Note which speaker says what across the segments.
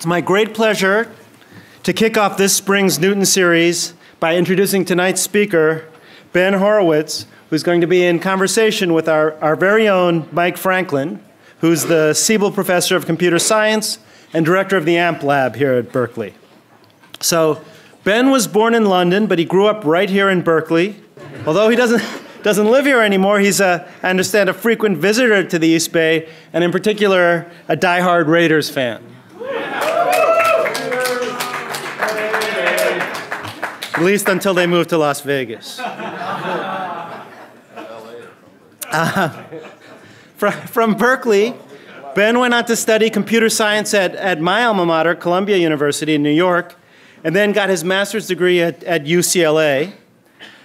Speaker 1: It's my great pleasure to kick off this spring's Newton series by introducing tonight's speaker, Ben Horowitz, who's going to be in conversation with our, our very own Mike Franklin, who's the Siebel Professor of Computer Science and Director of the AMP Lab here at Berkeley. So, Ben was born in London, but he grew up right here in Berkeley. Although he doesn't, doesn't live here anymore, he's, a, I understand, a frequent visitor to the East Bay, and in particular, a die-hard Raiders fan. At least until they move to Las Vegas. Uh, from, from Berkeley, Ben went on to study computer science at, at my alma mater, Columbia University in New York, and then got his master's degree at, at UCLA.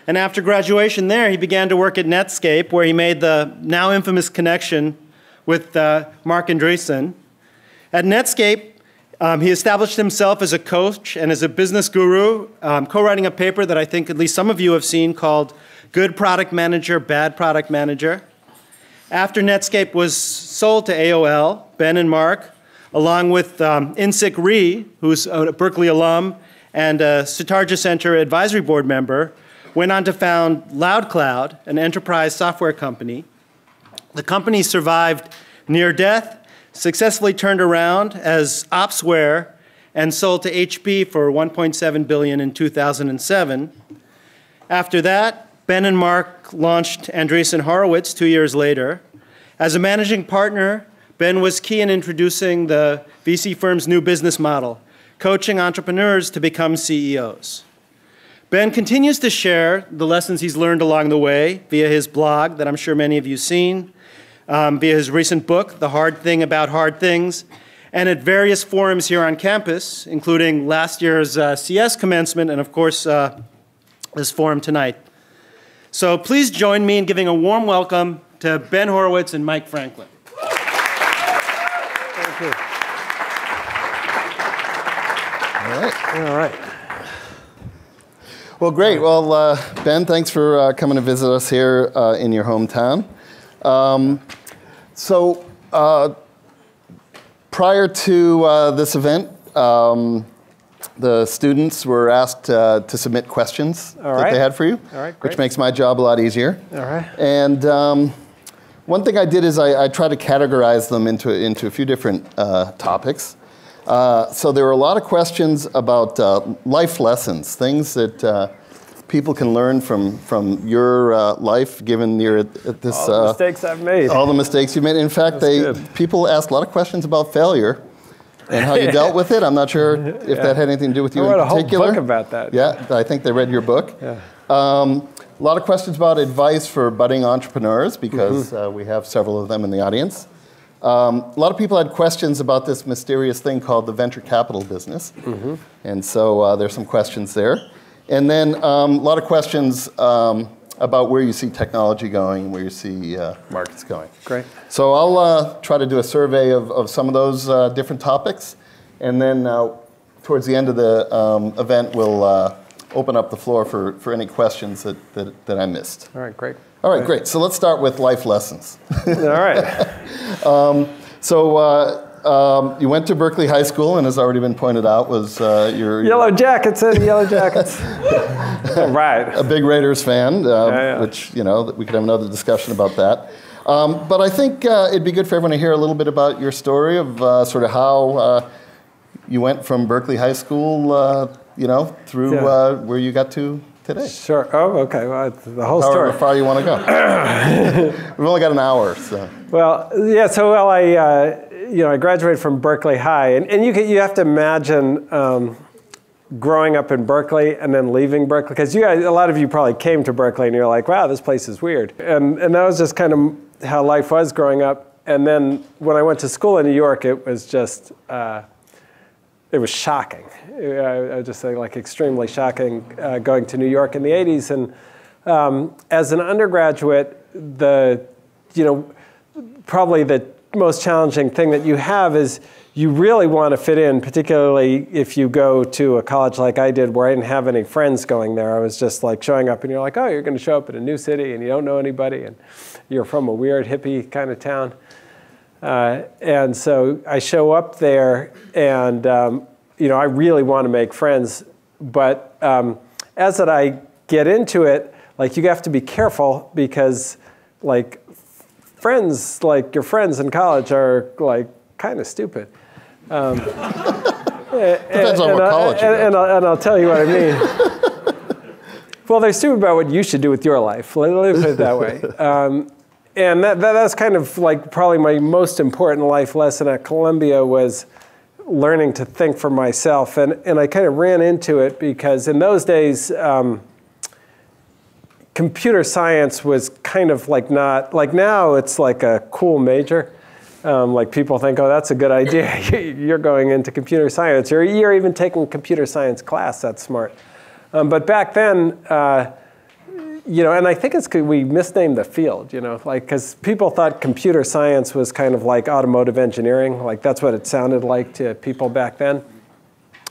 Speaker 1: And after graduation there, he began to work at Netscape, where he made the now infamous connection with uh, Marc Andreessen. At Netscape, um, he established himself as a coach and as a business guru, um, co writing a paper that I think at least some of you have seen called Good Product Manager, Bad Product Manager. After Netscape was sold to AOL, Ben and Mark, along with um, Insik Rhee, who's a Berkeley alum and a Sutardja Center advisory board member, went on to found LoudCloud, an enterprise software company. The company survived near death successfully turned around as Opsware and sold to HP for 1.7 billion in 2007. After that, Ben and Mark launched Andreessen Horowitz two years later. As a managing partner, Ben was key in introducing the VC firm's new business model, coaching entrepreneurs to become CEOs. Ben continues to share the lessons he's learned along the way via his blog that I'm sure many of you have seen, um, via his recent book, The Hard Thing About Hard Things, and at various forums here on campus, including last year's uh, CS commencement and, of course, uh, this forum tonight. So please join me in giving a warm welcome to Ben Horowitz and Mike Franklin.
Speaker 2: Thank you. All right. All right. Well, great. Well, uh, Ben, thanks for uh, coming to visit us here uh, in your hometown. Um, so, uh, prior to uh, this event, um, the students were asked uh, to submit questions
Speaker 3: All
Speaker 2: that
Speaker 3: right.
Speaker 2: they had for you,
Speaker 3: All right,
Speaker 2: which makes my job a lot easier.
Speaker 3: All right.
Speaker 2: And um, one thing I did is I, I tried to categorize them into, into a few different uh, topics. Uh, so there were a lot of questions about uh, life lessons, things that uh, people can learn from, from your uh, life, given you're at, this.
Speaker 3: All the
Speaker 2: uh,
Speaker 3: mistakes I've made.
Speaker 2: all the mistakes you've made. In fact, they
Speaker 3: good.
Speaker 2: people ask a lot of questions about failure and how you dealt with it. I'm not sure if
Speaker 3: Yeah.
Speaker 2: that had anything to do with you
Speaker 3: I wrote
Speaker 2: in
Speaker 3: a whole
Speaker 2: particular.
Speaker 3: book about that.
Speaker 2: Yeah, I think they read your book.
Speaker 3: Yeah.
Speaker 2: Um, a lot of questions about advice for budding entrepreneurs because
Speaker 3: Mm-hmm.
Speaker 2: uh, we have several of them in the audience. Um, a lot of people had questions about this mysterious thing called the venture capital business.
Speaker 3: Mm-hmm.
Speaker 2: And so uh, there's some questions there. And then um, a lot of questions um, about where you see technology going, where you see uh, markets going.
Speaker 3: Great.
Speaker 2: So I'll uh, try to do a survey of, of some of those uh, different topics. And then uh, towards the end of the um, event, we'll uh, open up the floor for, for any questions that, that, that I missed.
Speaker 3: All right, great.
Speaker 2: All right, great. So let's start with life lessons.
Speaker 3: All right.
Speaker 2: So uh, um, you went to Berkeley High School, and as already been pointed out, was uh, your
Speaker 3: Yellow Jackets and Yellow Jackets. All right.
Speaker 2: a big Raiders fan, uh,
Speaker 3: Yeah, yeah.
Speaker 2: which you know we could have another discussion about that. Um, but I think uh, it'd be good for everyone to hear a little bit about your story of uh, sort of how uh, you went from Berkeley High School, uh, you know, through
Speaker 3: Yeah.
Speaker 2: uh, where you got to today.
Speaker 3: Sure. Oh, okay. Well, the whole
Speaker 2: However
Speaker 3: story.
Speaker 2: far you want to go. We've only got an hour, so
Speaker 3: Well, yeah. So, well, I, uh, you know, I graduated from Berkeley High, and, and you can, you have to imagine um, growing up in Berkeley and then leaving Berkeley, because you guys, a lot of you probably came to Berkeley and you're like, wow, this place is weird, and and that was just kind of how life was growing up. And then when I went to school in New York, it was just. Uh, it was shocking. I, I just say like extremely shocking uh, going to New York in the 80s. And um, as an undergraduate, the, you know, probably the most challenging thing that you have is you really want to fit in, particularly if you go to a college like I did where I didn't have any friends going there. I was just like showing up and you're like, oh, you're going to show up in a new city and you don't know anybody and you're from a weird hippie kind of town. Uh, and so I show up there, and um, you know I really want to make friends, but um, as that I get into it, like you have to be careful because like friends, like your friends in college, are like kind of stupid. Um,
Speaker 2: Depends on
Speaker 3: and,
Speaker 2: what
Speaker 3: I-
Speaker 2: college
Speaker 3: and, and, I'll, and I'll tell you what I mean. well, they're stupid about what you should do with your life. Let, let me put it that way. Um, and that, that, that's kind of like probably my most important life lesson at Columbia was learning to think for myself. And, and I kind of ran into it because in those days, um, computer science was kind of like not, like now it's like a cool major. Um, like people think, oh, that's a good idea. you're going into computer science, or you're even taking a computer science class. That's smart. Um, but back then, uh, you know, and I think it's we misnamed the field. You know, like because people thought computer science was kind of like automotive engineering. Like that's what it sounded like to people back then.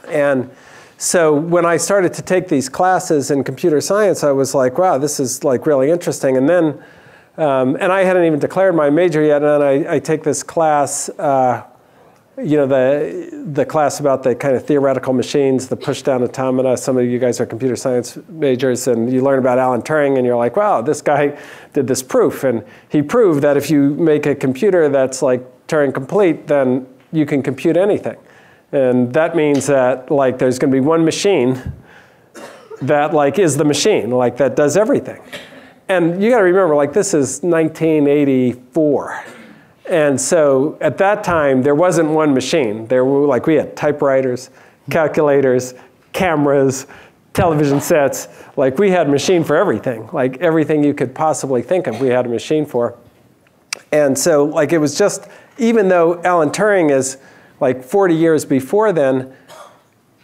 Speaker 3: And so when I started to take these classes in computer science, I was like, wow, this is like really interesting. And then, um, and I hadn't even declared my major yet, and then I, I take this class, uh, you know, the, the class about the kind of theoretical machines, the push-down automata. Some of you guys are computer science majors, and you learn about Alan Turing, and you're like, wow, this guy did this proof. And he proved that if you make a computer that's like Turing complete, then you can compute anything. And that means that like there's going to be one machine that like is the machine, like that does everything. And you got to remember, like this is 1984. And so at that time, there wasn't one machine. There were like we had typewriters, calculators, cameras, television sets. Like we had a machine for everything. Like everything you could possibly think of, we had a machine for. And so like it was just, even though Alan Turing is like 40 years before then,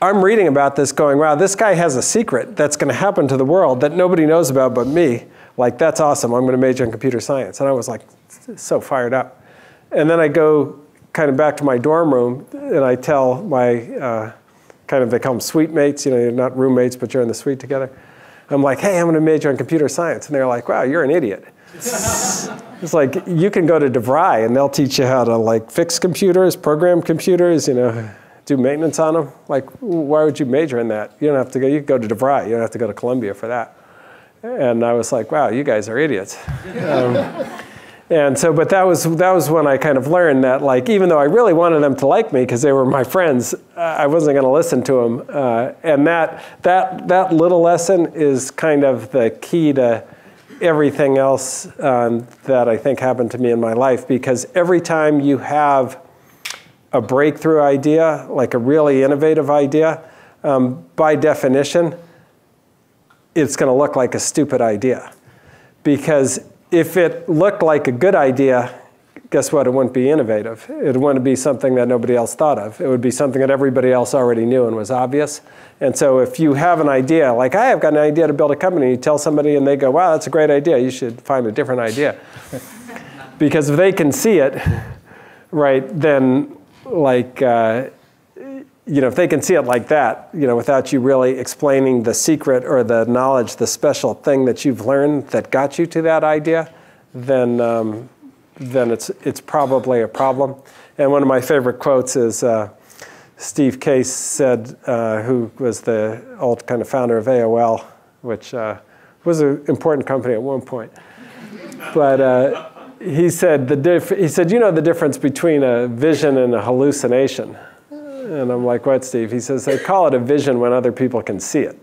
Speaker 3: I'm reading about this going, wow, this guy has a secret that's going to happen to the world that nobody knows about but me. Like, that's awesome. I'm going to major in computer science. And I was like, so fired up. And then I go kind of back to my dorm room and I tell my, uh, kind of, they call them suite mates, you know, you're not roommates, but you're in the suite together. I'm like, hey, I'm going to major in computer science. And they're like, wow, you're an idiot. It's like you can go to DeVry and they'll teach you how to like fix computers, program computers, you know, do maintenance on them. Like, why would you major in that? You don't have to go. You can go to DeVry. You don't have to go to Columbia for that. And I was like, wow, you guys are idiots. Um, and so, but that was that was when I kind of learned that like even though I really wanted them to like me because they were my friends, I wasn't going to listen to them. Uh, and that that that little lesson is kind of the key to everything else um, that I think happened to me in my life because every time you have a breakthrough idea, like a really innovative idea, um, by definition, it's going to look like a stupid idea. Because if it looked like a good idea, guess what? It wouldn't be innovative. It wouldn't be something that nobody else thought of. It would be something that everybody else already knew and was obvious. And so if you have an idea, like I have got an idea to build a company, you tell somebody and they go, wow, that's a great idea, you should find a different idea. because if they can see it, right, then like, uh, you know, if they can see it like that, you know, without you really explaining the secret or the knowledge, the special thing that you've learned that got you to that idea, then, um, then it's, it's probably a problem. And one of my favorite quotes is uh, Steve Case said, uh, who was the old kind of founder of AOL, which uh, was an important company at one point. But uh, he said, the he said, you know the difference between a vision and a hallucination? And I'm like, what, Steve? He says, they call it a vision when other people can see it.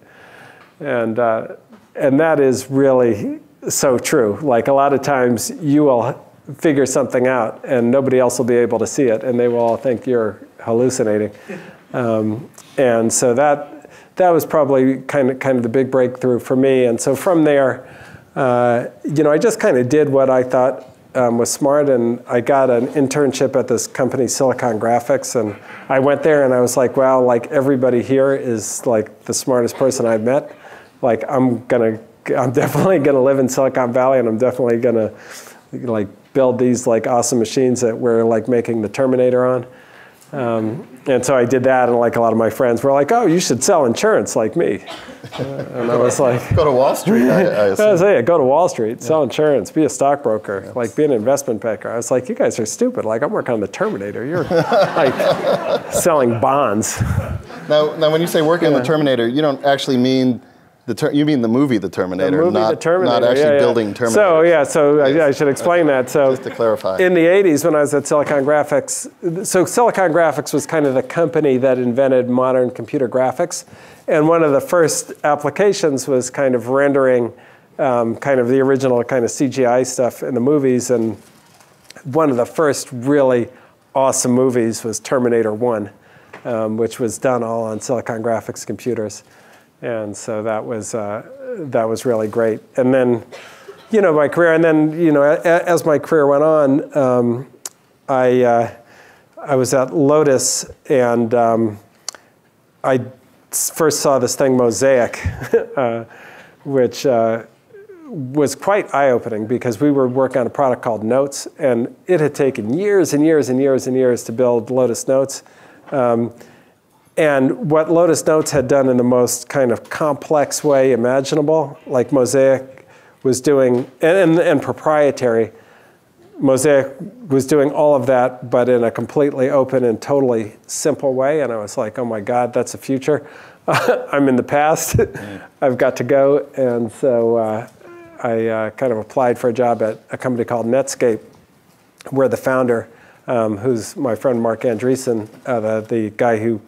Speaker 3: And, uh, and that is really so true. Like a lot of times you will figure something out and nobody else will be able to see it and they will all think you're hallucinating. Um, and so that, that was probably kind of, kind of the big breakthrough for me. And so from there, uh, you know, I just kind of did what I thought um, was smart, and I got an internship at this company, Silicon Graphics, and I went there and I was like, wow, like everybody here is like the smartest person I've met. Like I'm gonna, I'm definitely gonna live in Silicon Valley, and I'm definitely gonna like build these like awesome machines that we're like making the Terminator on. Um, and so I did that, and like a lot of my friends were like, "Oh, you should sell insurance like me." Uh, and I was like,
Speaker 2: Go to Wall Street, I, I
Speaker 3: I was like, go to Wall Street, sell insurance, be a stockbroker, like be an investment banker. I was like, you guys are stupid. Like I'm working on the Terminator. You're like selling bonds.
Speaker 2: Now, now, when you say working on the Terminator, you don't actually mean the ter- you mean the movie The Terminator,
Speaker 3: The movie
Speaker 2: not,
Speaker 3: The Terminator.
Speaker 2: not actually
Speaker 3: yeah, yeah.
Speaker 2: building Terminator.
Speaker 3: So yeah, so I, I should explain that. So
Speaker 2: Just to clarify.
Speaker 3: in the 80s when I was at Silicon Graphics, so Silicon Graphics was kind of the company that invented modern computer graphics. And one of the first applications was kind of rendering um, kind of the original kind of CGI stuff in the movies. And one of the first really awesome movies was Terminator 1, um, which was done all on Silicon Graphics computers. And so that was, uh, that was really great. And then, you know, my career, and then, you know, a, as my career went on, um, I, uh, I was at Lotus and um, I first saw this thing, Mosaic, uh, which uh, was quite eye-opening because we were working on a product called Notes, and it had taken years and years and years and years to build Lotus Notes. Um, and what Lotus Notes had done in the most kind of complex way imaginable, like Mosaic was doing, and, and, and proprietary, Mosaic was doing all of that, but in a completely open and totally simple way. And I was like, oh my God, that's the future. I'm in the past. I've got to go. And so uh, I uh, kind of applied for a job at a company called Netscape, where the founder, um, who's my friend Marc Andreessen, uh, the, the guy who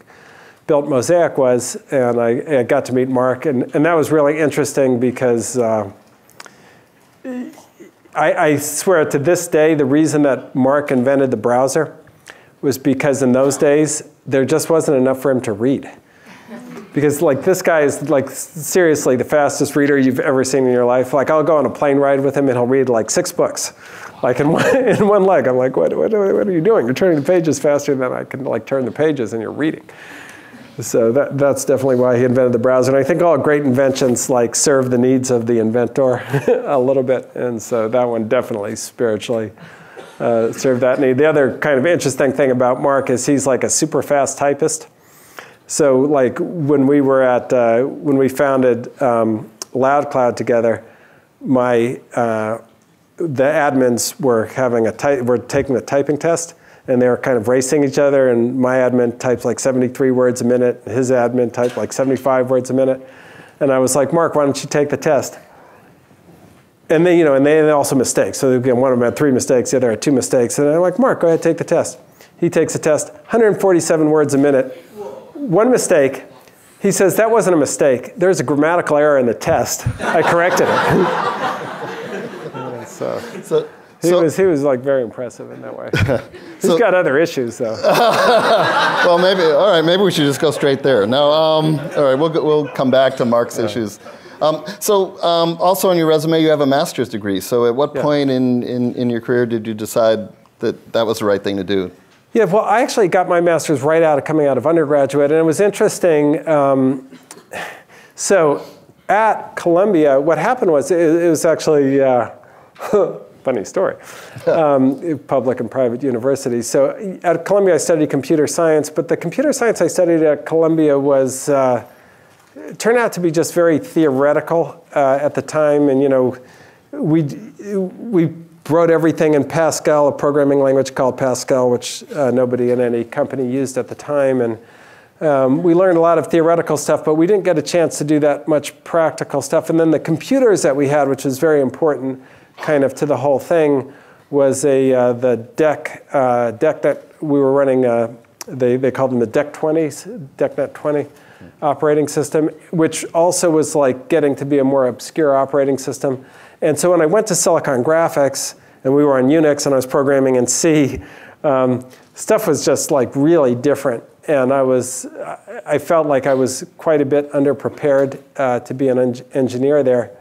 Speaker 3: built Mosaic was, and I, I, got to meet Mark, and, and that was really interesting because uh, I, I, swear to this day, the reason that Mark invented the browser was because in those days, there just wasn't enough for him to read. Because like this guy is like seriously the fastest reader you've ever seen in your life. Like I'll go on a plane ride with him and he'll read like six books, like in one, in one leg. I'm like, what, what, what are you doing? You're turning the pages faster than I can like turn the pages and you're reading. So that, that's definitely why he invented the browser. And I think all great inventions like serve the needs of the inventor a little bit. And so that one definitely spiritually uh, served that need. The other kind of interesting thing about Mark is he's like a super fast typist. So like when we were at, uh, when we founded um, LoudCloud together, my, uh, the admins were having a, ty- were taking the typing test and they were kind of racing each other. And my admin typed like 73 words a minute. His admin typed like 75 words a minute. And I was like, Mark, why don't you take the test? And they, you know, and they had also mistakes. So again, one of them had three mistakes, the other had two mistakes. And I'm like, Mark, go ahead, take the test. He takes the test, 147 words a minute. One mistake. He says, that wasn't a mistake. There's a grammatical error in the test. I corrected it. so.
Speaker 2: so
Speaker 3: he, so, was, he was like very impressive in that way. He's so, got other issues though.
Speaker 2: well, maybe, all right, maybe we should just go straight there. No, um, all right, we'll, we'll come back to Mark's yeah. issues. Um, so um, also on your resume, you have a master's degree. So at what yeah. point in, in, in your career did you decide that that was the right thing to do?
Speaker 3: Yeah, well, I actually got my master's right out of coming out of undergraduate, and it was interesting. Um, so at Columbia, what happened was it, it was actually uh, funny story. Um, public and private universities. So at Columbia, I studied computer science, but the computer science I studied at Columbia was uh, turned out to be just very theoretical uh, at the time, and you know, we we wrote everything in Pascal, a programming language called Pascal, which uh, nobody in any company used at the time, and um, we learned a lot of theoretical stuff, but we didn't get a chance to do that much practical stuff. And then the computers that we had, which was very important kind of to the whole thing was a uh, the DEC uh, DEC that we were running. Uh, they they called them the DEC 20s, DECnet 20 operating system, which also was like getting to be a more obscure operating system. And so when I went to Silicon Graphics and we were on Unix and I was programming in C, um, stuff was just like really different. And I was, I felt like I was quite a bit underprepared uh, to be an en- engineer there.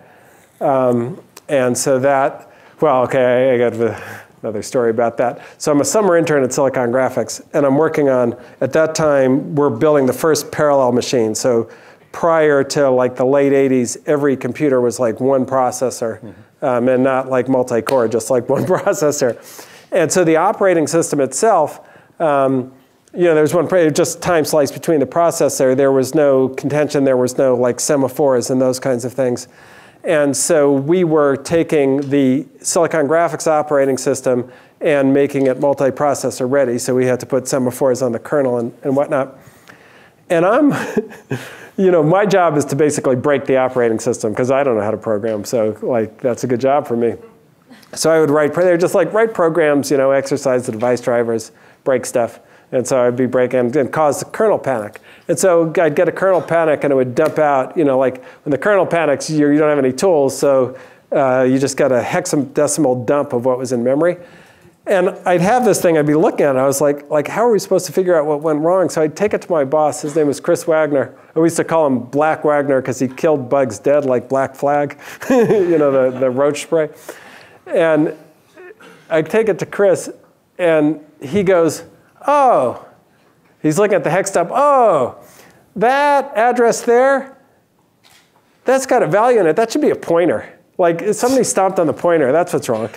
Speaker 3: Um, and so that, well, okay, I got another story about that. So I'm a summer intern at Silicon Graphics, and I'm working on, at that time, we're building the first parallel machine. So prior to like the late 80s, every computer was like one processor, mm-hmm. um, and not like multi-core, just like one processor. And so the operating system itself, um, you know, there was one just time slice between the processor. There was no contention. There was no like semaphores and those kinds of things. And so we were taking the Silicon Graphics operating system and making it multiprocessor ready. So we had to put semaphores on the kernel and, and whatnot. And I'm, you know, my job is to basically break the operating system because I don't know how to program. So like that's a good job for me. So I would write, they're just like write programs, you know, exercise the device drivers, break stuff. And so I'd be breaking and cause the kernel panic. And so I'd get a kernel panic and it would dump out, you know, like when the kernel panics, you, you don't have any tools. So uh, you just got a hexadecimal dump of what was in memory. And I'd have this thing, I'd be looking at it, I was like, like, how are we supposed to figure out what went wrong? So I'd take it to my boss, his name was Chris Wagner. We used to call him Black Wagner because he killed bugs dead like Black Flag, you know, the, the roach spray. And I'd take it to Chris, and he goes, oh, he's looking at the hex dump, oh, that address there, that's got a value in it, that should be a pointer. Like somebody stomped on the pointer, that's what's wrong.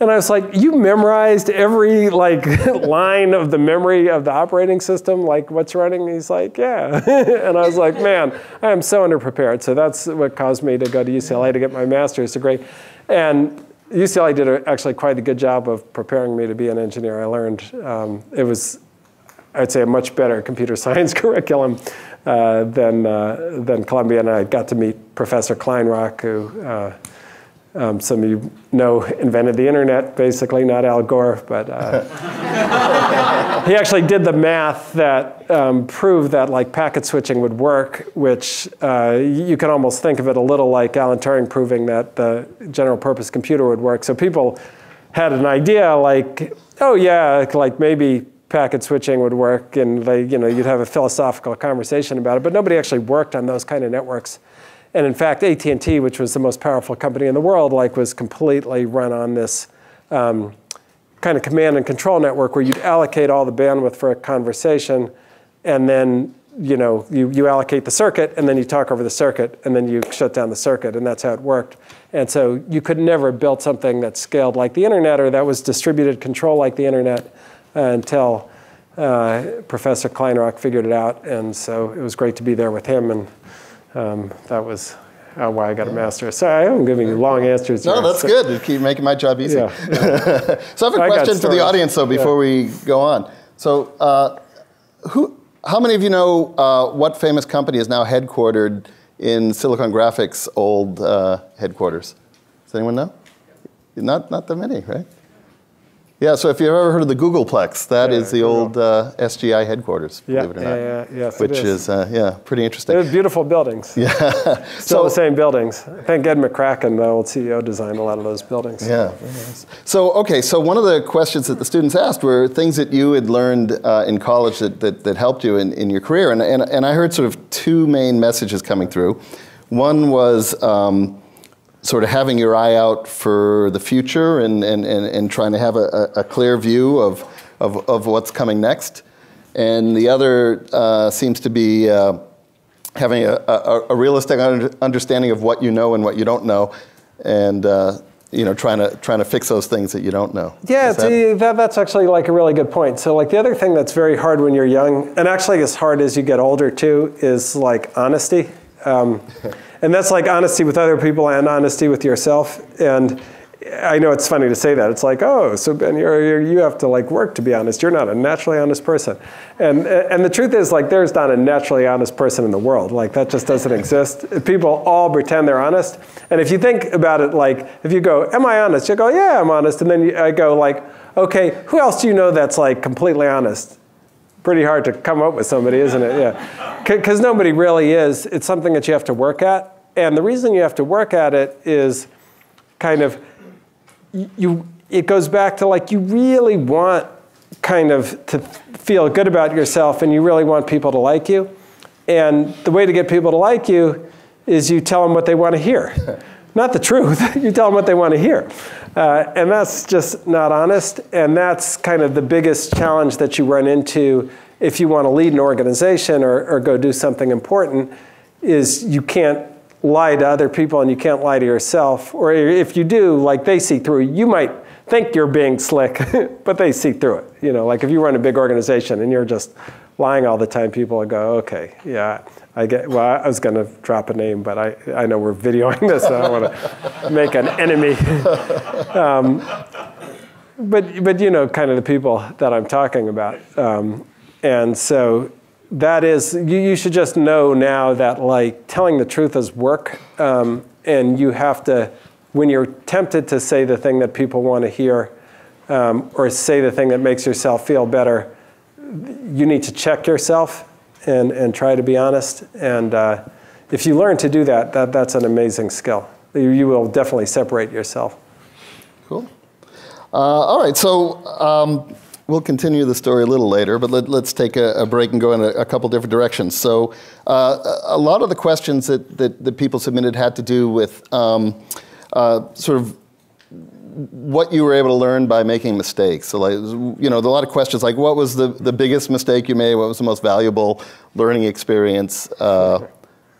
Speaker 3: And I was like, you memorized every like line of the memory of the operating system, like what's running? He's like, yeah. and I was like, man, I am so underprepared. So that's what caused me to go to UCLA to get my master's degree. And UCLA did a, actually quite a good job of preparing me to be an engineer. I learned um, it was, I'd say, a much better computer science curriculum uh, than, uh, than Columbia. And I got to meet Professor Kleinrock, who uh, um, some of you know invented the internet, basically, not Al Gore, but uh, he actually did the math that um, proved that like packet switching would work, which uh, you can almost think of it a little like Alan Turing proving that the general purpose computer would work. So people had an idea like, oh yeah, like maybe packet switching would work, and they, you know, you'd have a philosophical conversation about it, but nobody actually worked on those kind of networks. And in fact, AT&T, which was the most powerful company in the world, like was completely run on this um, kind of command and control network where you'd allocate all the bandwidth for a conversation, and then you know you, you allocate the circuit, and then you talk over the circuit, and then you shut down the circuit, and that's how it worked. And so you could never build something that scaled like the internet or that was distributed control like the internet uh, until uh, Professor Kleinrock figured it out. And so it was great to be there with him and um, that was uh, why I got a master's. Sorry, I'm giving you long answers.
Speaker 2: No,
Speaker 3: here.
Speaker 2: that's
Speaker 3: so,
Speaker 2: good. You keep making my job easy.
Speaker 3: Yeah, yeah.
Speaker 2: so I have a
Speaker 3: I
Speaker 2: question for the audience, though, before
Speaker 3: Yeah.
Speaker 2: we go on. So, uh, who, how many of you know uh, what famous company is now headquartered in Silicon Graphics' old uh, headquarters? Does anyone know? Not, not that many, right? Yeah, so if you've ever heard of the Googleplex, that is
Speaker 3: Yeah,
Speaker 2: the
Speaker 3: Google.
Speaker 2: old uh, SGI headquarters,
Speaker 3: Yeah,
Speaker 2: believe it or not.
Speaker 3: yeah, yeah, yes,
Speaker 2: Which
Speaker 3: is.
Speaker 2: is, uh, yeah, pretty interesting.
Speaker 3: They're beautiful buildings.
Speaker 2: Yeah.
Speaker 3: Still
Speaker 2: so,
Speaker 3: the same buildings. I think Ed McCracken, the old CEO, designed a lot of those buildings.
Speaker 2: Yeah. nice. So, okay, so one of the questions that the students asked were things that you had learned uh, in college that, that, that helped you in, in your career. And, and, and I heard sort of two main messages coming through. One was um, sort of having your eye out for the future and, and, and, and trying to have a, a clear view of, of, of what's coming next. And the other uh, seems to be uh, having a, a, a realistic understanding of what you know and what you don't know, and uh, you know, trying to trying to fix those things that you don't know.
Speaker 3: Yeah,
Speaker 2: that-
Speaker 3: see, that, that's actually like a really good point. So like the other thing that's very hard when you're young, and actually as hard as you get older too, is like honesty. Um, and that's like honesty with other people and honesty with yourself. And I know it's funny to say that. It's like, oh, so Ben, you're, you have to like work to be honest. You're not a naturally honest person. And, and the truth is like there's not a naturally honest person in the world. Like that just doesn't exist. People all pretend they're honest. And if you think about it, like if you go, am I honest? You go, yeah, I'm honest. And then you, I go like, okay, who else do you know that's like completely honest? Pretty hard to come up with somebody, isn't it? Yeah. Because nobody really is. It's something that you have to work at. And the reason you have to work at it is kind of you it goes back to like you really want kind of to feel good about yourself and you really want people to like you and the way to get people to like you is you tell them what they want to hear not the truth you tell them what they want to hear uh, and that's just not honest and that's kind of the biggest challenge that you run into if you want to lead an organization or, or go do something important is you can't lie to other people and you can't lie to yourself. Or if you do, like they see through, you might think you're being slick, but they see through it. You know, like if you run a big organization and you're just lying all the time, people will go, okay, yeah, I get. Well, I was going to drop a name, but I, I know we're videoing this, so I don't want to make an enemy. Um, but but you know, kind of the people that I'm talking about, um, and so that is you, you should just know now that like telling the truth is work, um, and you have to when you're tempted to say the thing that people want to hear, um, or say the thing that makes yourself feel better, you need to check yourself and, and try to be honest. And uh, if you learn to do that, that, that's an amazing skill. You, you will definitely separate yourself.
Speaker 2: Cool. Uh, all right, so um, we'll continue the story a little later, but let, us take a, a, break and go in a, a couple different directions. So, uh, a lot of the questions that, that, that, people submitted had to do with um, uh, sort of what you were able to learn by making mistakes. So, like, you know, a lot of questions like, what was the, the biggest mistake you made? What was the most valuable learning experience? Uh,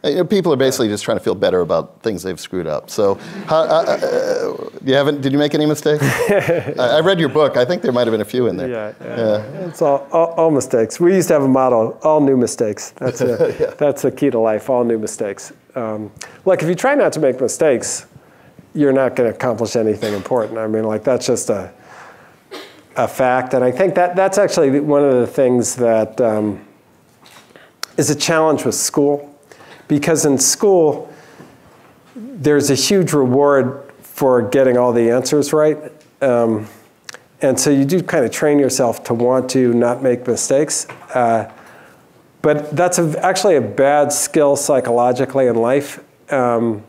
Speaker 2: you know, people are basically just trying to feel better about things they've screwed up. So, how, uh, uh, you haven't? Did you make any mistakes? I, I, read your book. I think there might have been a few in there.
Speaker 3: Yeah, yeah. yeah. It's all, all, all, mistakes. We used to have a motto: all new mistakes. That's a, yeah. that's the key to life. All new mistakes. Um, like if you try not to make mistakes, you're not going to accomplish anything important. I mean, like that's just a a fact, and I think that that's actually one of the things that um, is a challenge with school, because in school there's a huge reward for getting all the answers right. Um, and so you do kind of train yourself to want to not make mistakes. Uh, but that's a, actually a bad skill psychologically in life. Um,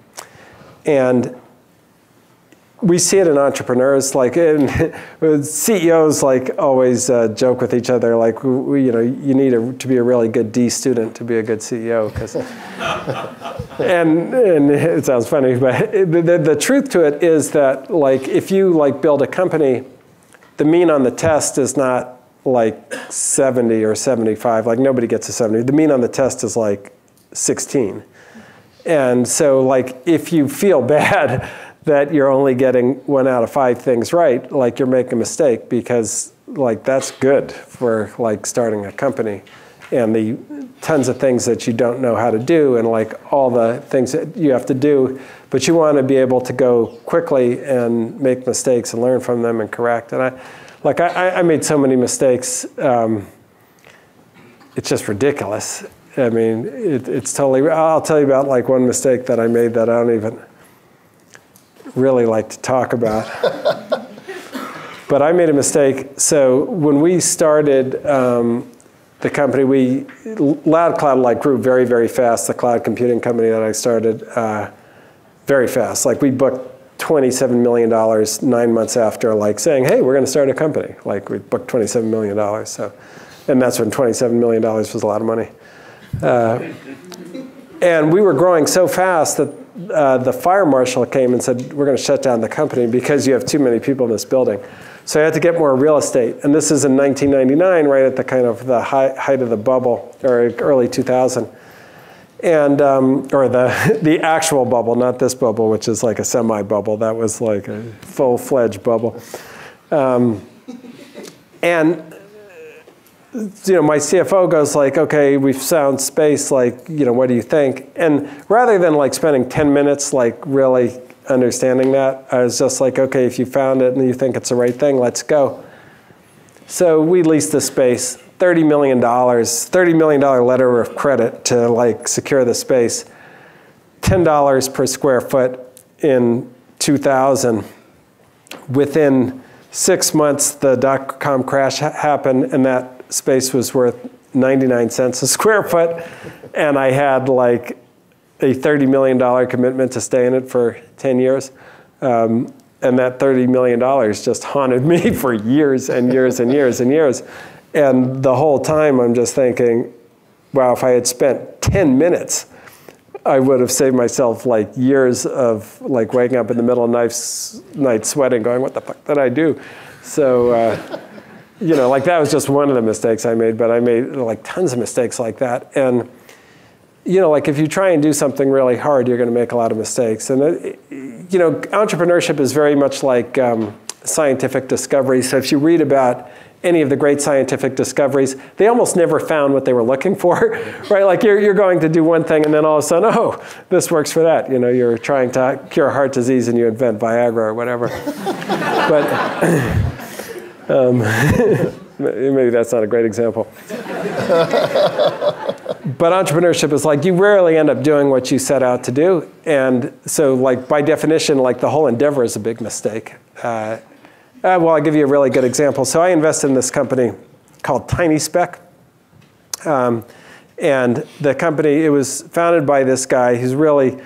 Speaker 3: and we see it in entrepreneurs, like in CEOs, like always uh, joke with each other, like we, you know, you need a, to be a really good D student to be a good CEO, because, and and it sounds funny, but the, the, the truth to it is that like if you like build a company, the mean on the test is not like 70 or 75, like nobody gets a 70. The mean on the test is like 16. And so like if you feel bad that you're only getting one out of five things right, like you're making a mistake because like that's good for like starting a company and the tons of things that you don't know how to do and like all the things that you have to do but you want to be able to go quickly and make mistakes and learn from them and correct. And i like i, I made so many mistakes um, it's just ridiculous. I mean it, it's totally i'll tell you about like one mistake that i made that i don't even really like to talk about. but I made a mistake. So when we started um, the company, we Loud Cloud like grew very very fast. The cloud computing company that I started, uh, very fast. Like we booked. $27 million nine months after like saying, hey, we're going to start a company. Like we booked $27 million. So, and that's when $27 million was a lot of money. Uh, and we were growing so fast that uh, the fire marshal came and said, we're going to shut down the company because you have too many people in this building. So I had to get more real estate. And this is in 1999, right at the kind of the high, height of the bubble, or early 2000. And, um, or the, the actual bubble, not this bubble, which is like a semi-bubble. That was like a full-fledged bubble. Um, and you know, my CFO goes like, okay, we've found space, like, you know, what do you think? And rather than like spending 10 minutes like really understanding that, I was just like, okay, if you found it and you think it's the right thing, let's go. So we leased the space, $30 million, $30 million letter of credit to like secure the space, $10 per square foot in 2000. Within six months, the dot-com crash happened and that space was worth 99 cents a square foot, and I had like a $30 million commitment to stay in it for 10 years. Um, and that $30 million just haunted me for years and years and years and years. And the whole time I'm just thinking, wow, if I had spent 10 minutes, I would have saved myself like years of like waking up in the middle of night, night sweating, going, what the fuck did I do? So, uh, you know, like that was just one of the mistakes I made, but I made like tons of mistakes like that. And, you know, like if you try and do something really hard, you're going to make a lot of mistakes. And, it, you know, entrepreneurship is very much like um, scientific discoveries. So if you read about any of the great scientific discoveries, they almost never found what they were looking for, right? Like you're, you're going to do one thing and then all of a sudden, oh, this works for that. You know, you're trying to cure heart disease and you invent Viagra or whatever. but um, maybe that's not a great example. but entrepreneurship is like you rarely end up doing what you set out to do. And so like by definition, like the whole endeavor is a big mistake. Uh, uh, well, I'll give you a really good example. So I invested in this company called Tiny Speck. Um, and the company, it was founded by this guy. He's really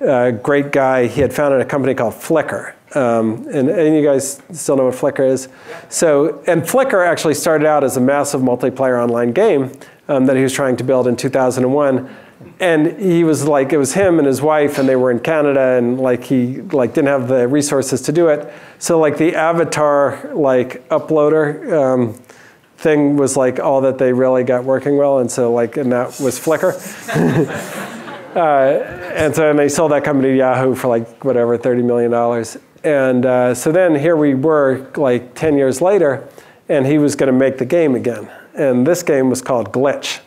Speaker 3: a great guy. He had founded a company called Flickr. Um, and, you guys still know what Flickr is? So, and Flickr actually started out as a massive multiplayer online game um, that he was trying to build in 2001 and he was like it was him and his wife and they were in canada and like he like didn't have the resources to do it. So like the avatar like uploader um, thing was like all that they really got working well and so like and that was flickr. Uh, and so and they sold that company to yahoo for like whatever 30 million dollars and uh, so then here we were like 10 years later and he was going to make the game again and this game was called glitch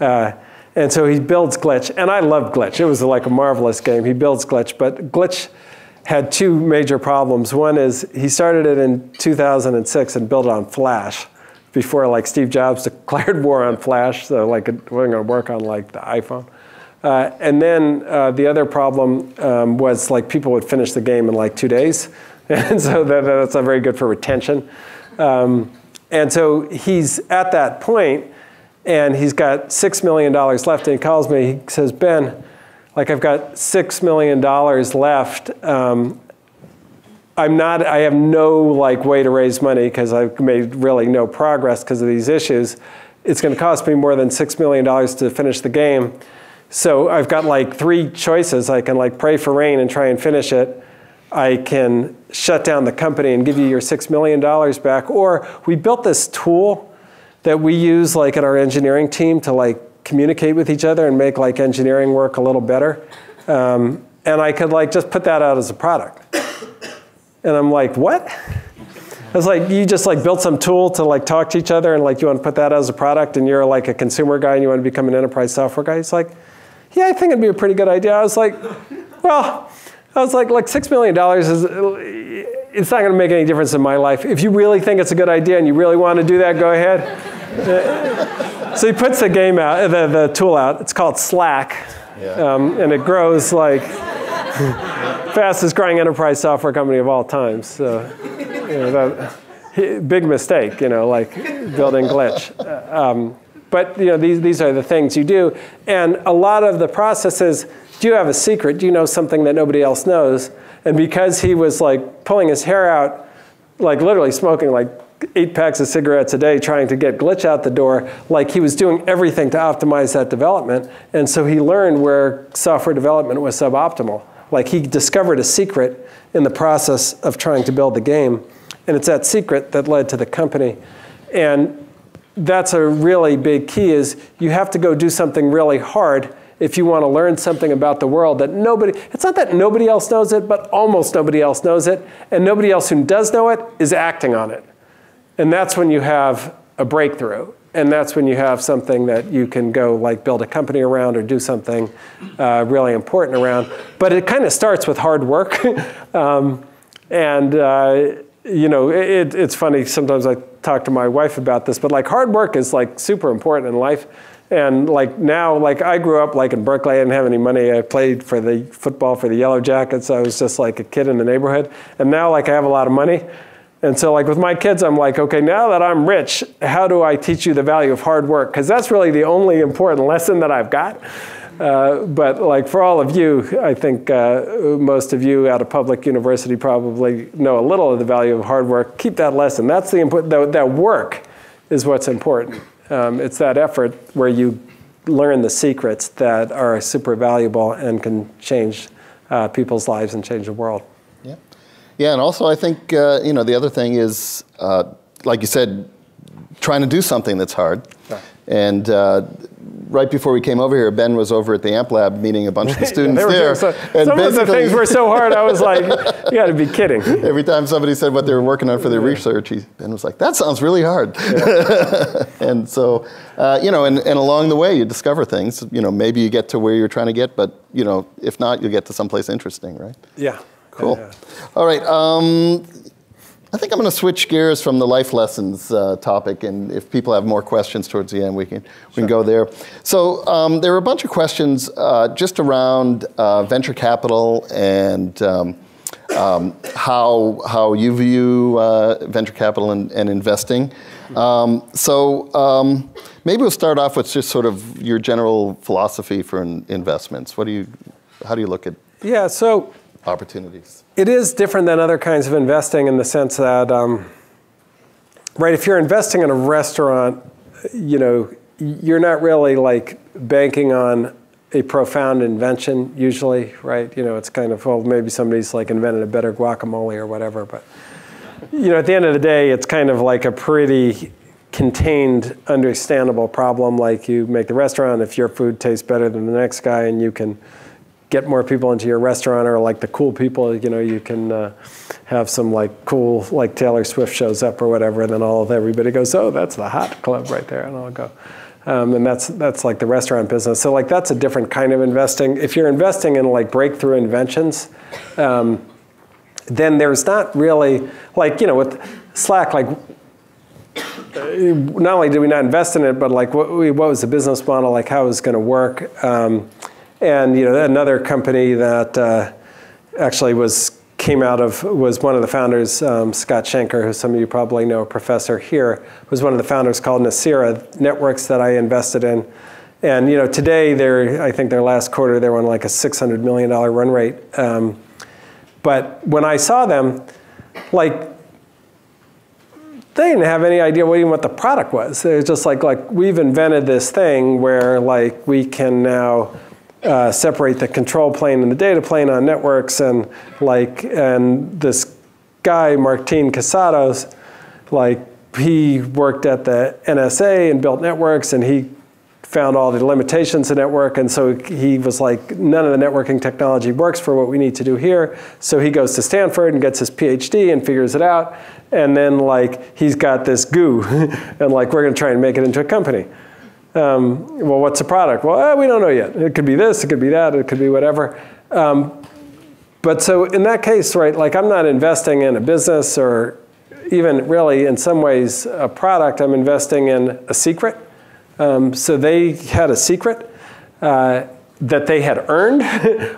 Speaker 3: uh, and so he builds Glitch, and I love Glitch. It was like a marvelous game. He builds Glitch, but Glitch had two major problems. One is he started it in 2006 and built it on Flash before like Steve Jobs declared war on Flash, so like it wasn't going to work on like the iPhone. Uh, and then uh, the other problem um, was like people would finish the game in like two days, and so that, that's not very good for retention. Um, and so he's at that point and he's got $6 million left. And he calls me, he says, Ben, like I've got $6 million left. Um, I'm not, I have no like way to raise money because I've made really no progress because of these issues. It's going to cost me more than $6 million to finish the game. So I've got like three choices. I can like pray for rain and try and finish it. I can shut down the company and give you your $6 million back. Or we built this tool that we use like in our engineering team to like communicate with each other and make like engineering work a little better. Um, and I could like just put that out as a product. And I'm like, what? I was like, you just like built some tool to like talk to each other and like you want to put that as a product and you're like a consumer guy and you want to become an enterprise software guy. He's like, yeah, I think it'd be a pretty good idea. I was like, well, I was like, like six million dollars is it's not going to make any difference in my life. If you really think it's a good idea and you really want to do that, go ahead. so he puts the game out, the, the tool out. It's called Slack, yeah. um, and it grows like fastest growing enterprise software company of all time. So, you know, that, big mistake, you know, like building glitch. Um, but you know, these, these are the things you do. And a lot of the processes, do you have a secret? Do you know something that nobody else knows? And because he was like pulling his hair out, like literally smoking like eight packs of cigarettes a day trying to get glitch out the door, like he was doing everything to optimize that development. And so he learned where software development was suboptimal. Like he discovered a secret in the process of trying to build the game. And it's that secret that led to the company. And that's a really big key is you have to go do something really hard if you want to learn something about the world that nobody, it's not that nobody else knows it, but almost nobody else knows it, and nobody else who does know it is acting on it. And that's when you have a breakthrough. And that's when you have something that you can go like build a company around or do something uh, really important around. But it kind of starts with hard work. um, and uh, you know, it, it's funny, sometimes I talk to my wife about this, but like hard work is like super important in life. And like now, like I grew up like in Berkeley, I didn't have any money. I played for the football for the Yellow Jackets. I was just like a kid in the neighborhood. And now like I have a lot of money. And so like with my kids, I'm like, okay, now that I'm rich, how do I teach you the value of hard work? Because that's really the only important lesson that I've got. Uh, but like for all of you, I think uh, most of you at a public university probably know a little of the value of hard work. Keep that lesson. That's the important, that, that work is what's important. Um, it's that effort where you learn the secrets that are super valuable and can change uh, people's lives and change the world.
Speaker 2: Yeah, yeah, and also I think uh, you know the other thing is, uh, like you said, trying to do something that's hard, and uh, right before we came over here, Ben was over at the Amp Lab meeting a bunch of the students
Speaker 3: were
Speaker 2: there.
Speaker 3: so-
Speaker 2: and
Speaker 3: some of the things were so hard. I was like, "You got to be kidding."
Speaker 2: Every time somebody said what they were working on for their research, he, Ben was like, "That sounds really hard." and so, uh, you know, and, and along the way, you discover things. You know, maybe you get to where you're trying to get, but you know, if not, you'll get to someplace interesting, right?
Speaker 3: Yeah.
Speaker 2: Cool.
Speaker 3: Yeah.
Speaker 2: All right. Um, I think I'm going to switch gears from the life lessons uh, topic, and if people have more questions towards the end, we can we can go there. So um, there were a bunch of questions uh, just around uh, venture capital and um, um, how how you view uh, venture capital and, and investing. Um, so um, maybe we'll start off with just sort of your general philosophy for in- investments. What do you how do you look at
Speaker 3: Yeah. So
Speaker 2: opportunities?
Speaker 3: it is different than other kinds of investing in the sense that, um, right, if you're investing in a restaurant, you know, you're not really like banking on a profound invention usually, right? You know, it's kind of, well, maybe somebody's like invented a better guacamole or whatever, but, you know, at the end of the day, it's kind of like a pretty contained, understandable problem. Like you make the restaurant, if your food tastes better than the next guy and you can get more people into your restaurant or like the cool people, you know, you can uh, have some like cool, like Taylor Swift shows up or whatever, and then all of everybody goes, oh, that's the hot club right there, and I'll go. Um, and that's that's like the restaurant business. So like that's a different kind of investing. If you're investing in like breakthrough inventions, um, then there's not really like you know with Slack like not only did we not invest in it, but like what, we, what was the business model, like how it was going to work. Um, and you know, another company that uh, actually was came out of was one of the founders, um, Scott Shenker, who some of you probably know, a professor here, was one of the founders called Nicira Networks that I invested in. And you know, today they're, I think their last quarter they were on like a 600 million dollar run rate. Um, but when I saw them, like they didn't have any idea what even what the product was. It was just like like we've invented this thing where like we can now uh, separate the control plane and the data plane on networks and like and this guy Martin Casados, like he worked at the NSA and built networks and he found all the limitations of network and so he was like none of the networking technology works for what we need to do here. So he goes to stanford and gets his phd and figures it out and then like he's got this goo and like we're going to try and make it into a company um, well what's the product? Well eh, we don't know yet. It could be this it could be that it could be whatever. Um, but so in that case right like i'm not investing in a business or even really in some ways a product. I'm investing in a secret. Um, so they had a secret uh, that they had earned,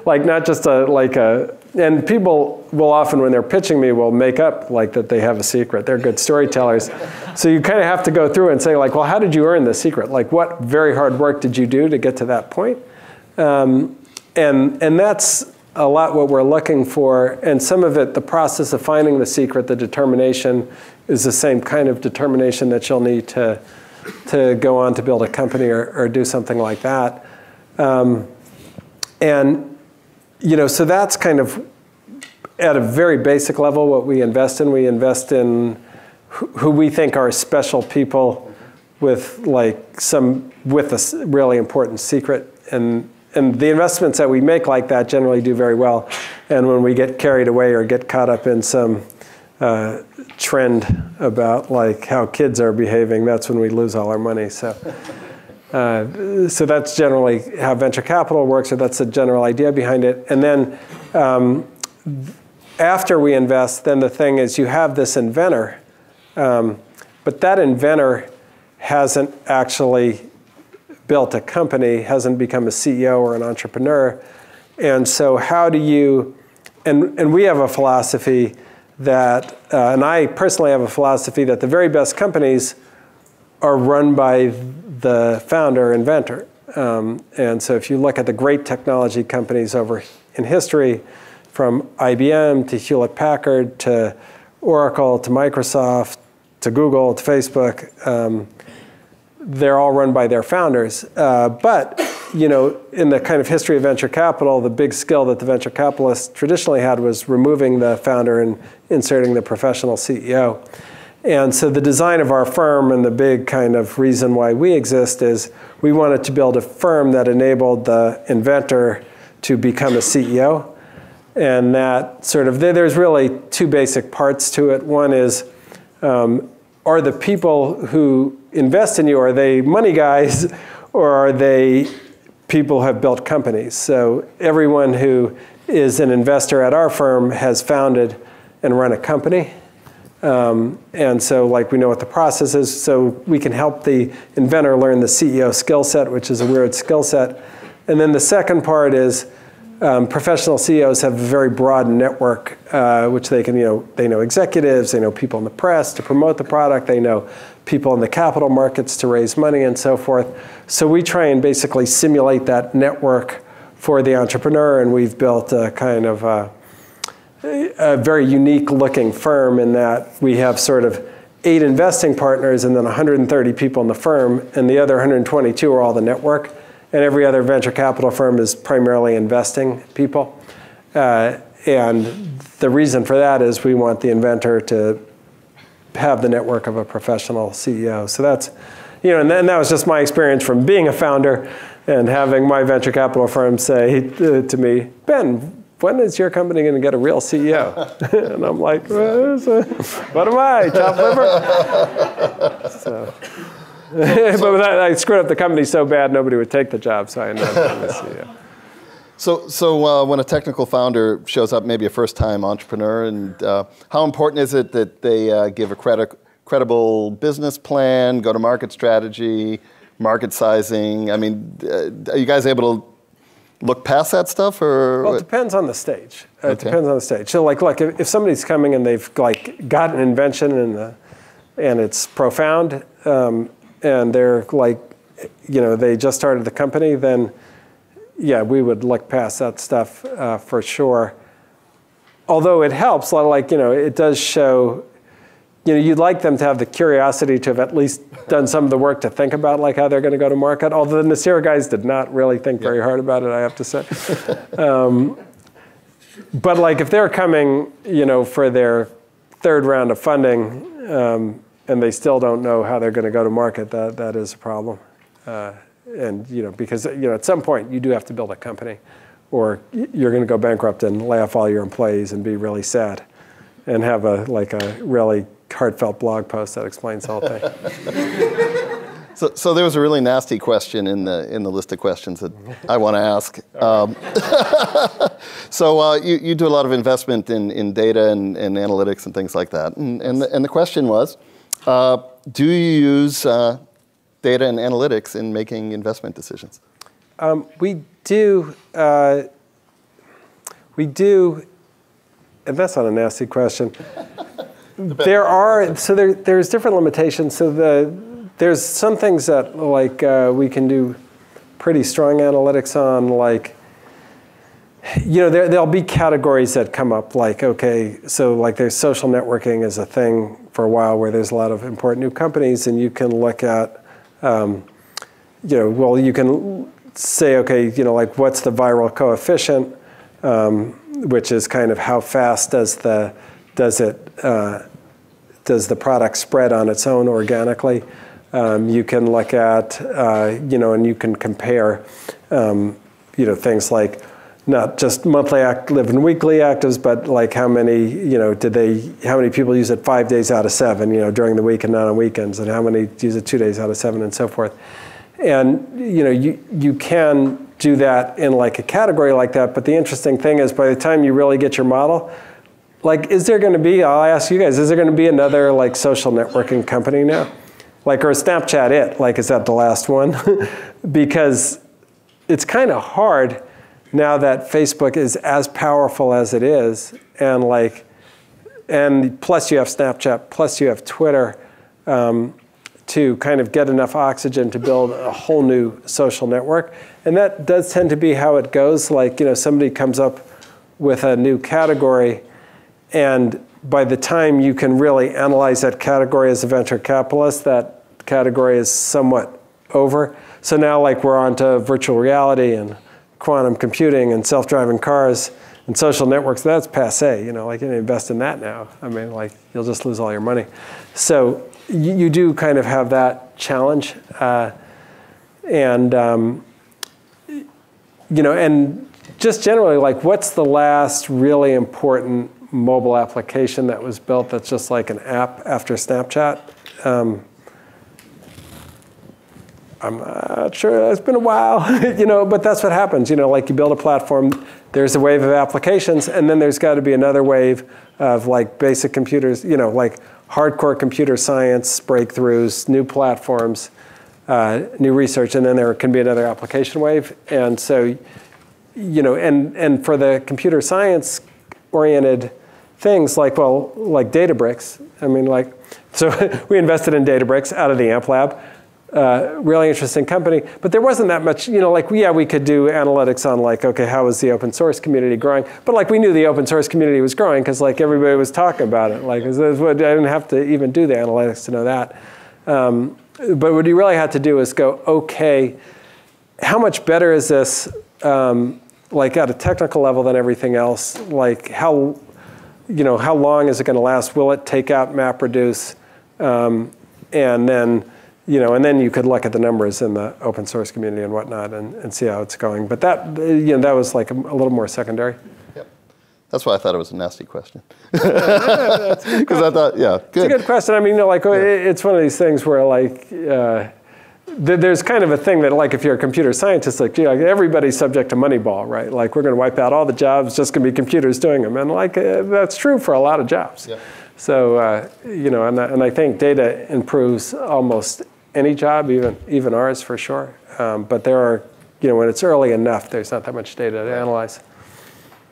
Speaker 3: like not just a like a. And people will often, when they're pitching me, will make up like that they have a secret. They're good storytellers. so you kind of have to go through and say like, well, how did you earn the secret? Like, what very hard work did you do to get to that point? Um, and and that's a lot what we're looking for. And some of it, the process of finding the secret, the determination, is the same kind of determination that you'll need to to go on to build a company or, or do something like that. Um, and, you know, so that's kind of at a very basic level what we invest in. We invest in who, we think are special people with like some, with a really important secret. And, and the investments that we make like that generally do very well. And when we get carried away or get caught up in some uh, trend about like how kids are behaving, that's when we lose all our money. So, uh, so that's generally how venture capital works, or that's the general idea behind it. And then um, after we invest, then the thing is you have this inventor, um, but that inventor hasn't actually built a company, hasn't become a CEO or an entrepreneur. And so, how do you, and, and we have a philosophy that, uh, and I personally have a philosophy that the very best companies are run by the founder, inventor. Um, and so, if you look at the great technology companies over in history, from IBM to Hewlett Packard to Oracle to Microsoft to Google to Facebook, um, they're all run by their founders. Uh, but you know, in the kind of history of venture capital, the big skill that the venture capitalists traditionally had was removing the founder and inserting the professional CEO. And so the design of our firm and the big kind of reason why we exist is we wanted to build a firm that enabled the inventor to become a CEO. And that sort of, there's really two basic parts to it. One is, um, are the people who invest in you, are they money guys or are they people who have built companies? So everyone who is an investor at our firm has founded and run a company. Um, and so like we know what the process is, so we can help the inventor learn the CEO skill set, which is a weird skill set. And then the second part is um, professional CEOs have a very broad network, uh, which they can, you know, they know executives, they know people in the press to promote the product, they know people in the capital markets to raise money and so forth. So we try and basically simulate that network for the entrepreneur, and we've built a kind of a, a very unique looking firm in that we have sort of eight investing partners and then 130 people in the firm, and the other 122 are all the network. And every other venture capital firm is primarily investing people. Uh, and the reason for that is we want the inventor to have the network of a professional CEO. So that's, you know, and, then, that was just my experience from being a founder and having my venture capital firm say to me, Ben, when is your company going to get a real CEO? and I'm like, well, what am I, chopped liver? so. but I screwed up the company so bad nobody would take the job, so I ended up being CEO.
Speaker 2: So, so uh, when a technical founder shows up, maybe a first-time entrepreneur, and uh, how important is it that they uh, give a credi- credible business plan, go-to-market strategy, market sizing? I mean, uh, are you guys able to look past that stuff, or?
Speaker 3: Well, it depends on the stage. Okay. It depends on the stage. So, like, look, if, if somebody's coming and they've like got an invention and the, and it's profound, um, and they're like, you know, they just started the company, then yeah, we would look past that stuff uh, for sure. Although it helps, like, you know, it does show, you know, you'd like them to have the curiosity to have at least done some of the work to think about like how they're going to go to market. Although the Nicira guys did not really think very hard about it, I have to say. um, but like if they're coming, you know, for their third round of funding, um, and they still don't know how they're going to go to market, that, that is a problem. Uh, and you know, because you know, at some point you do have to build a company, or you're going to go bankrupt and lay off all your employees and be really sad, and have a like a really heartfelt blog post that explains the whole thing.
Speaker 2: So, so there was a really nasty question in the in the list of questions that I want to ask. Um, so uh, you, you do a lot of investment in, in data and, and analytics and things like that, and and the, and the question was, uh, do you use uh, data and analytics in making investment decisions?
Speaker 3: Um, we do. Uh, we do, and that's not a nasty question. There are so there, there's different limitations. So the there's some things that like uh, we can do pretty strong analytics on, like you know, there, there'll be categories that come up like, okay, so like there's social networking is a thing for a while where there's a lot of important new companies and you can look at, um, you know, well, you can say, okay, you know, like what's the viral coefficient, um, which is kind of how fast does the, does it, uh, does the product spread on its own organically? Um, you can look at, uh, you know, and you can compare, um, you know, things like not just monthly active and weekly actives, but like how many, you know, did they, how many people use it five days out of seven, you know, during the week and not on weekends, and how many use it two days out of seven and so forth. And, you know, you, you can do that in like a category like that, but the interesting thing is by the time you really get your model, like, is there going to be, I'll ask you guys, is there going to be another like social networking company now? Like, or Snapchat it? Like, is that the last one? because it's kind of hard now that Facebook is as powerful as it is, and like, and plus you have Snapchat, plus you have Twitter, um, to kind of get enough oxygen to build a whole new social network. And that does tend to be how it goes. Like, you know, somebody comes up with a new category, and by the time you can really analyze that category as a venture capitalist, that category is somewhat over. So now, like, we're on to virtual reality and quantum computing and self-driving cars, And social networks, that's passe. You know, like you invest in that now. I mean, like you'll just lose all your money. So you, you do kind of have that challenge, uh, and um, you know, and just generally, like, what's the last really important mobile application that was built that's just like an app after Snapchat? Um, I'm not sure. It's been a while, you know, but that's what happens. You know, like you build a platform, there's a wave of applications, and then there's got to be another wave of like basic computers, you know, like hardcore computer science breakthroughs, new platforms, uh, new research, and then there can be another application wave. And so, you know, and, and for the computer science oriented things like, well, like Databricks, I mean, like, so we invested in Databricks out of the AMP lab. Uh, really interesting company, but there wasn't that much, you know, like, yeah, we could do analytics on like, okay, how is the open source community growing? But like, we knew the open source community was growing because like everybody was talking about it. Like, I didn't have to even do the analytics to know that. Um, but what you really had to do is go, okay, how much better is this, um, like at a technical level than everything else? Like how, you know, how long is it going to last? Will it take out MapReduce? Um, and then, you know, and then you could look at the numbers in the open source community and whatnot and, and see how it's going. But that, you know, that was like a, a little more secondary.
Speaker 2: Yep. That's why I thought it was a nasty question. Because I thought, yeah, good.
Speaker 3: It's a good question. I mean, you know, like yeah. it's one of these things where like, uh, there's kind of a thing that like if you're a computer scientist, like, you know, everybody's subject to Moneyball, right? Like we're going to wipe out all the jobs, just going to be computers doing them. And like uh, that's true for a lot of jobs. Yep. So, uh, you know, and, and I think data improves almost any job, even, even ours for sure. Um, but there are, you know, when it's early enough, there's not that much data to analyze.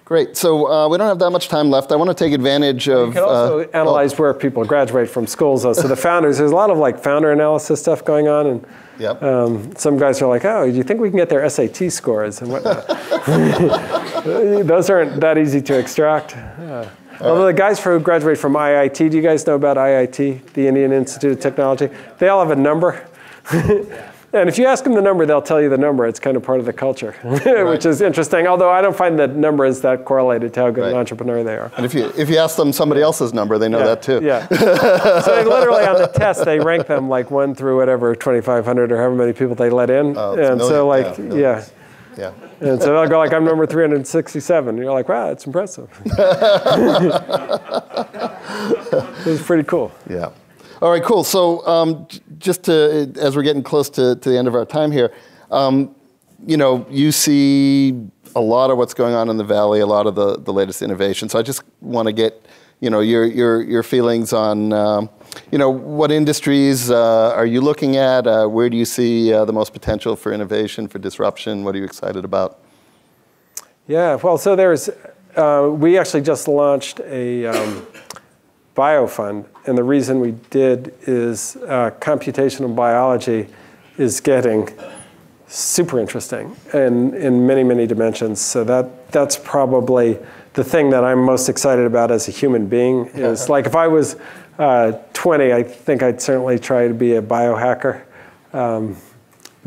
Speaker 2: Great. So uh, we don't have that much time left. I want to take advantage of.
Speaker 3: You can also uh, analyze where people graduate from schools. Though. So the founders, there's a lot of like founder analysis stuff going on, and yep. um, some guys are like, "Oh, do you think we can get their SAT scores and whatnot?" Those aren't that easy to extract. Uh, Although right. the guys who graduate from IIT, do you guys know about IIT, the Indian Institute of Technology? They all have a number. and if you ask them the number, they'll tell you the number. It's kind of part of the culture, which is interesting. Although I don't find that number is that correlated to how good right. an entrepreneur they are.
Speaker 2: And if you, if you ask them somebody else's number, they know
Speaker 3: yeah.
Speaker 2: that too.
Speaker 3: Yeah. so they literally on the test, they rank them like one through whatever, 2,500 or however many people they let in.
Speaker 2: Oh,
Speaker 3: and so like,
Speaker 2: yeah.
Speaker 3: yeah.
Speaker 2: Yeah.
Speaker 3: And so they'll go like, I'm number 367. And you're like, wow, that's impressive. it's pretty cool.
Speaker 2: Yeah. All right, cool. So um, just to, as we're getting close to, to the end of our time here, um, you know, you see a lot of what's going on in the Valley, a lot of the, the latest innovation. So I just want to get, you know, your, your, your feelings on, um, you know, what industries uh, are you looking at? Uh, where do you see uh, the most potential for innovation, for disruption? What are you excited about?
Speaker 3: Yeah, well, so there's, uh, we actually just launched a um, biofund, and the reason we did is uh, computational biology is getting super interesting in, in many, many dimensions. So that, that's probably the thing that I'm most excited about as a human being is like if I was uh, 20, I think I'd certainly try to be a biohacker um,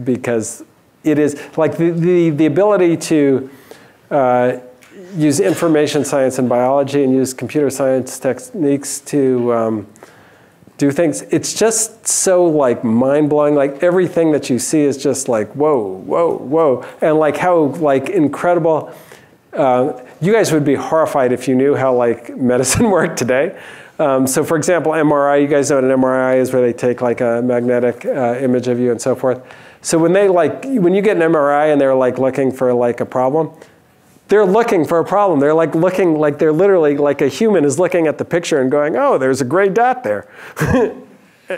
Speaker 3: because it is like the, the, the ability to uh, use information science and biology and use computer science techniques to um, do things. It's just so like mind blowing. Like everything that you see is just like whoa, whoa, whoa, and like how like incredible. Uh, you guys would be horrified if you knew how like medicine worked today. Um, so for example, MRI, you guys know what an MRI is where they take like a magnetic uh, image of you and so forth. So when they like, when you get an MRI and they're like looking for like a problem, they're looking for a problem. They're like looking like they're literally like a human is looking at the picture and going, oh, there's a gray dot there.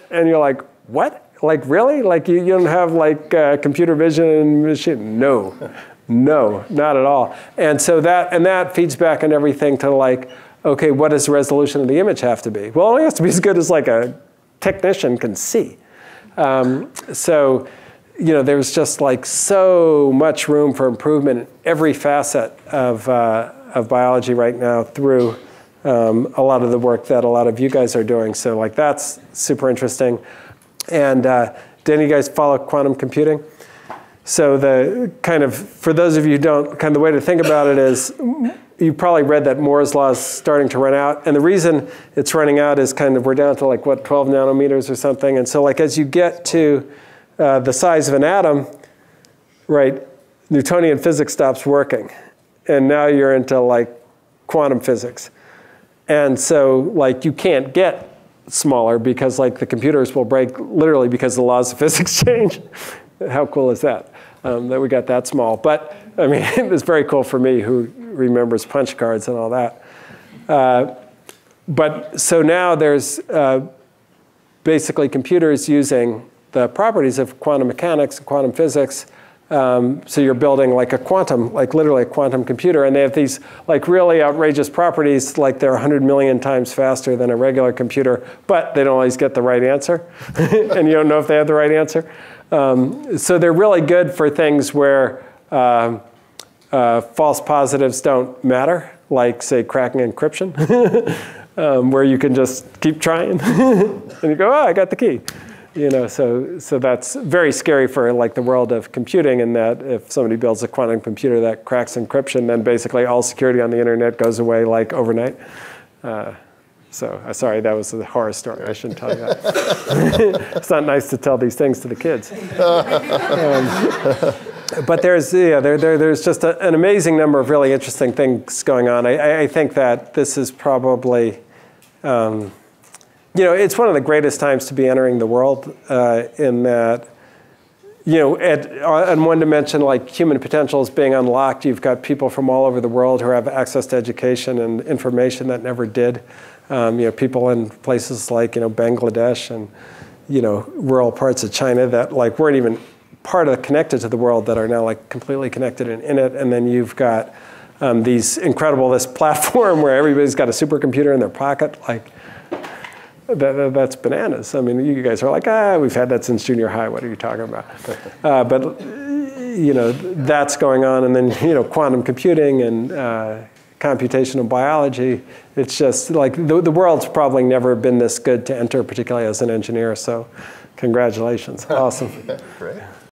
Speaker 3: and you're like, what? Like really? Like you, you don't have like uh, computer vision and machine? No, no, not at all. And so that, and that feeds back on everything to like, okay, what does the resolution of the image have to be? Well, it has to be as good as like a technician can see. Um, so, you know, there's just like so much room for improvement in every facet of, uh, of biology right now through um, a lot of the work that a lot of you guys are doing. So like that's super interesting. And uh, do any of you guys follow quantum computing? So the kind of, for those of you who don't, kind of the way to think about it is you probably read that Moore's law is starting to run out. And the reason it's running out is kind of we're down to like, what, 12 nanometers or something. And so, like, as you get to uh, the size of an atom, right, Newtonian physics stops working. And now you're into like quantum physics. And so, like, you can't get smaller because, like, the computers will break literally because the laws of physics change. How cool is that? Um, that we got that small. But I mean, it's very cool for me who remembers punch cards and all that. Uh, but so now there's uh, basically computers using the properties of quantum mechanics and quantum physics. Um, so you're building like a quantum, like literally a quantum computer, and they have these like really outrageous properties, like they're 100 million times faster than a regular computer, but they don't always get the right answer, and you don't know if they have the right answer. Um, so they're really good for things where um, uh, false positives don't matter, like say cracking encryption, um, where you can just keep trying, and you go, oh, I got the key. You know, so so that's very scary for like the world of computing. In that, if somebody builds a quantum computer that cracks encryption, then basically all security on the internet goes away like overnight. Uh, so uh, sorry, that was a horror story. I shouldn't tell you that. it's not nice to tell these things to the kids. Um, but there's yeah, there, there, there's just a, an amazing number of really interesting things going on. I, I think that this is probably. Um, you know, it's one of the greatest times to be entering the world uh, in that, you know, at, on one dimension, like human potential is being unlocked. You've got people from all over the world who have access to education and information that never did. Um, you know, people in places like, you know, Bangladesh and, you know, rural parts of China that like weren't even part of connected to the world that are now like completely connected and in it. And then you've got um, these incredible, this platform where everybody's got a supercomputer in their pocket. Like, that, that, that's bananas. I mean, you guys are like, ah, we've had that since junior high. What are you talking about? Uh, but you know, that's going on, and then you know, quantum computing and uh, computational biology. It's just like the, the world's probably never been this good to enter, particularly as an engineer. So, congratulations, awesome.
Speaker 2: Great.